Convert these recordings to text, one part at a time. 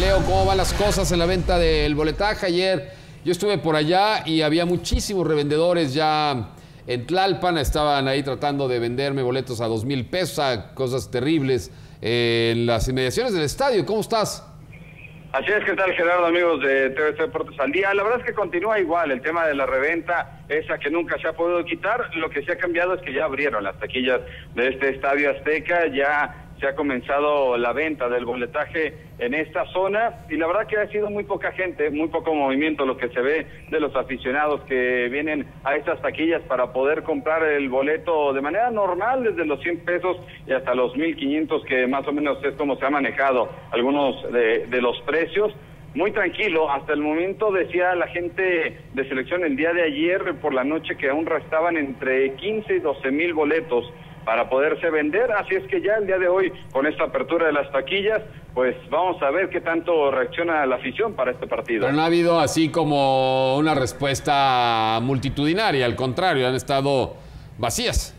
Leo, ¿cómo van las cosas en la venta del boletaje? Ayer yo estuve por allá y había muchísimos revendedores ya en Tlalpan. Estaban ahí tratando de venderme boletos a dos mil pesos, a cosas terribles en las inmediaciones del estadio. ¿Cómo estás? Así es, ¿qué tal Gerardo, amigos de TVC Deportes al Día? La verdad es que continúa igual, el tema de la reventa, esa que nunca se ha podido quitar, lo que se ha cambiado es que ya abrieron las taquillas de este Estadio Azteca, ya se ha comenzado la venta del boletaje en esta zona y la verdad que ha sido muy poca gente, muy poco movimiento lo que se ve de los aficionados que vienen a estas taquillas para poder comprar el boleto de manera normal desde los 100 pesos y hasta los 1500 que más o menos es como se ha manejado algunos de, de los precios muy tranquilo. Hasta el momento decía la gente de selección el día de ayer por la noche que aún restaban entre 15 y 12 mil boletos para poderse vender. Así es que ya el día de hoy, con esta apertura de las taquillas, pues vamos a ver qué tanto reacciona la afición para este partido. Pero no ha habido así como una respuesta multitudinaria, al contrario, han estado vacías.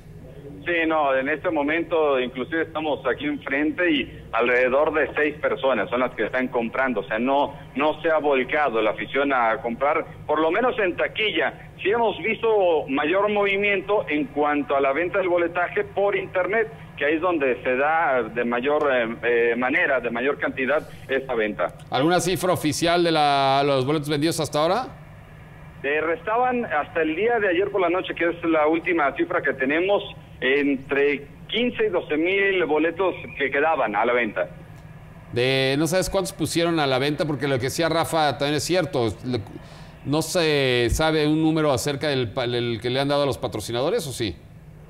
Sí, no, en este momento inclusive estamos aquí enfrente y alrededor de seis personas son las que están comprando, o sea, no, no se ha volcado la afición a comprar, por lo menos en taquilla. Sí hemos visto mayor movimiento en cuanto a la venta del boletaje por internet, que ahí es donde se da de mayor eh, eh, manera, de mayor cantidad esta venta. ¿Alguna cifra oficial de la, los boletos vendidos hasta ahora? Eh, restaban hasta el día de ayer por la noche, que es la última cifra que tenemos, entre 15 y 12 mil boletos que quedaban a la venta. De, no sabes cuántos pusieron a la venta, porque lo que decía Rafa también es cierto. ¿No se sabe un número acerca del, del que le han dado a los patrocinadores o sí?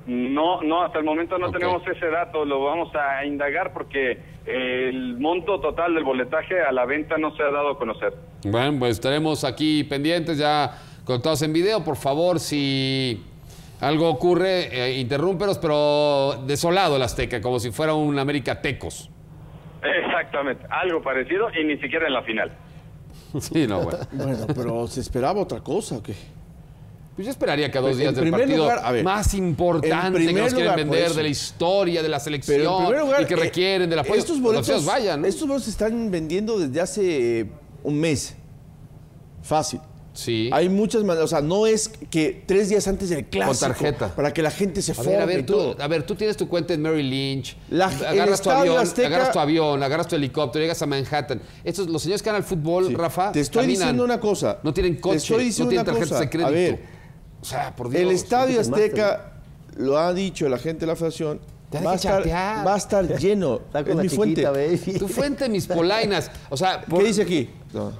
No, no, hasta el momento no tenemos ese dato, lo vamos a indagar porque el monto total del boletaje a la venta no se ha dado a conocer. Bueno, pues estaremos aquí pendientes, ya conectados en video. Por favor, si algo ocurre, eh, interrúmpenos, pero desolado el Azteca, como si fuera un América Tecos. Exactamente, algo parecido y ni siquiera en la final. Sí, no, bueno. Bueno, pero se esperaba otra cosa, ¿o qué? Pues yo esperaría que a dos Pues, días del partido lugar, a ver, más importante que nos quieren vender eso. de la historia, de la selección, lugar, y que eh, requieren del apoyo. Estos los boletos, vayan, ¿no? estos boletos se están vendiendo desde hace eh, un mes. Fácil. Sí. Hay muchas maneras, o sea, no es que tres días antes del clásico. tarjeta. Para que la gente se A forme ver, a ver, y tú, todo. a ver, tú tienes tu cuenta en Mary Lynch, La- agarras tu avión, Azteca- agarras tu avión, agarras tu helicóptero, llegas a Manhattan. Estos, los señores que van al fútbol, Sí. Rafa, Te estoy caminan, diciendo una cosa. No tienen Te coche, estoy diciendo no tienen tarjetas de crédito. A ver, o sea, por Dios. el Estadio Azteca, lo ha dicho la gente de la federación, va a, estar, chatear. va a estar lleno. Está es mi fuente. chiquita, baby. Tu fuente, mis polainas. O sea, por- ¿Qué dice aquí? No,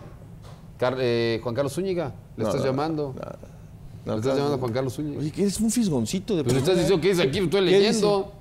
Car- eh, Juan Carlos Zúñiga, le No, estás no, llamando. no, le no, estás llamando a Juan Carlos Zúñiga. Oye, que eres un fisgoncito de Pues le estás diciendo que dice aquí, lo estoy ¿Qué leyendo.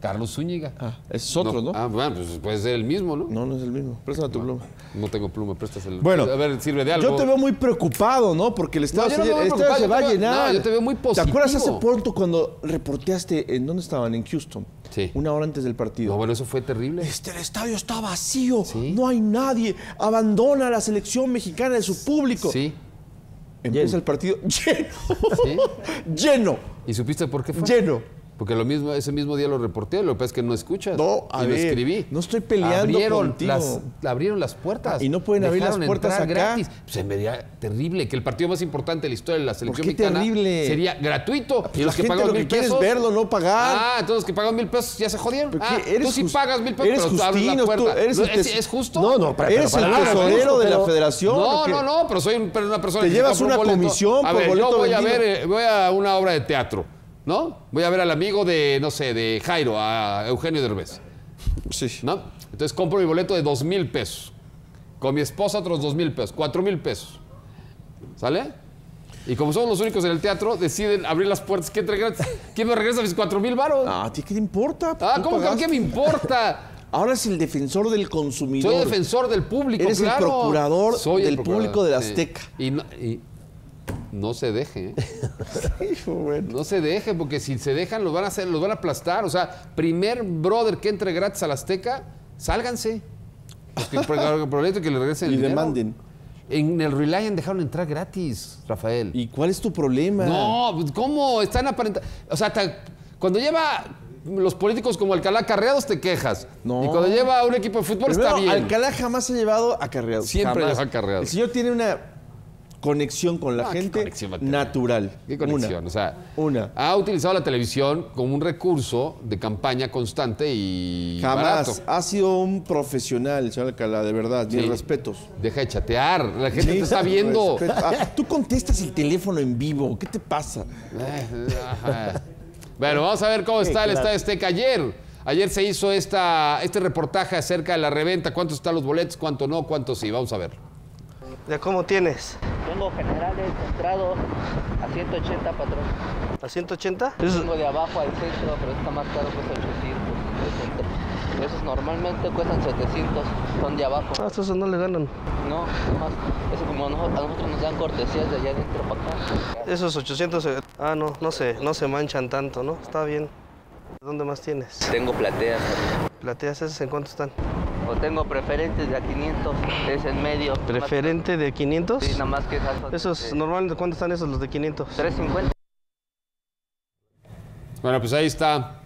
Carlos Zúñiga. Ah, es otro, ¿no? Ah, bueno, pues puede ser el mismo, ¿no? No, no es el mismo. Préstame tu pluma. No tengo pluma, prestas el. Bueno, a ver, sirve de algo. Yo te veo muy preocupado, ¿no? Porque el estadio, No, no se- el va a llenar. no, yo te veo muy ¿Te acuerdas hace positivo. pronto cuando reporteaste en dónde estaban? En Houston. Sí. Una hora antes del partido. No, bueno, eso fue terrible. Este, el estadio está vacío. Sí. No hay nadie. Abandona la selección mexicana de su público. Sí, Empieza Lleno. el partido lleno. sí. lleno. ¿Y supiste por qué fue? Lleno. Porque lo mismo, ese mismo día lo reporté, lo que pasa es que no escuchas. No, a y lo escribí. no estoy peleando abrieron contigo. Las, abrieron las puertas. Ah, y no pueden abrir las puertas acá. gratis. Pues se me terrible que el partido más importante de la historia de la selección qué mexicana terrible? sería gratuito. Pues y la los que gente pagan lo mil que pesos. verlo, no pagar. Ah, entonces los que pagan mil pesos ya se jodieron. ¿Pero Ah? Eres tú sí pagas mil pesos, eres pero tú abres la tú puerta. eres ¿No el ¿Es, justo? No, no, pero- Eres para el no es tesorero de la federación. No, no, no, pero soy una persona Te que llevas compra un una comisión por boleto yo voy a ver, eh, voy a una obra de teatro, ¿no? Voy a ver al amigo de, no sé, de Jairo, a Eugenio Derbez, Sí. ¿no? Entonces compro mi boleto de dos mil pesos. Con mi esposa otros dos mil pesos, cuatro mil pesos. ¿Sale? Y como somos los únicos en el teatro, deciden abrir las puertas. ¿Quién, me regresa mis cuatro mil varos? Ah, ¿a ti qué te importa? Ah, ¿cómo que qué me importa? Ahora es el defensor del consumidor. Soy defensor del público, Eres el claro. procurador Soy el del procurador, público del sí. Azteca. Y no, y no se deje, ¿eh? Bueno. No se deje, porque si se dejan, los van a hacer, los van a aplastar. O sea, primer brother que entre gratis al Azteca, sálganse. Los que que le regresen el Y dinero. demanden. En el Reliant dejaron entrar gratis, Rafael. ¿Y cuál es tu problema? No, pues, ¿cómo? Están aparentando. O sea, ta- cuando lleva los políticos como Alcalá Carreados te quejas. No. Y cuando lleva a un equipo de fútbol Primero, está bien. Alcalá jamás ha llevado acarreados. Siempre lleva acarreados. El señor tiene una conexión con la Ah, ¿qué gente conexión va a tener? natural. ¿Qué conexión? Una. O sea, Una. ha utilizado la televisión como un recurso de campaña constante y Jamás. barato. Ha sido un profesional, señor Alcalá, de verdad. Mis Sí. respetos. Deja de chatear, la gente te está viendo. Ah, tú contestas el teléfono en vivo. ¿Qué te pasa? Ajá. bueno, vamos a ver cómo está el. Estadio Azteca ayer. Ayer se hizo esta, este reportaje acerca de la reventa, cuántos están los boletos, cuánto no, cuánto sí. Vamos a ver. ¿Ya cómo tienes? Tengo generales centrados a 180 patrón. ¿A 180? Eso- Tengo de abajo al centro, pero está más caro, cuesta 800 de centro. Esos normalmente cuestan 700, son de abajo. Ah, esos no le ganan. No, más. Eso como a nosotros, a nosotros nos dan cortesías de allá adentro para acá. Esos 800, eh, ah, no, no se, no se manchan tanto, ¿no? Está bien. ¿Dónde más tienes? Tengo plateas. ¿Plateas esas en cuánto están? O tengo preferentes de a 500, es en medio. ¿Preferente de 500? Sí, nada más que esas son Esos, de normalmente, ¿cuánto están esos los de 500? 350. Bueno, pues ahí está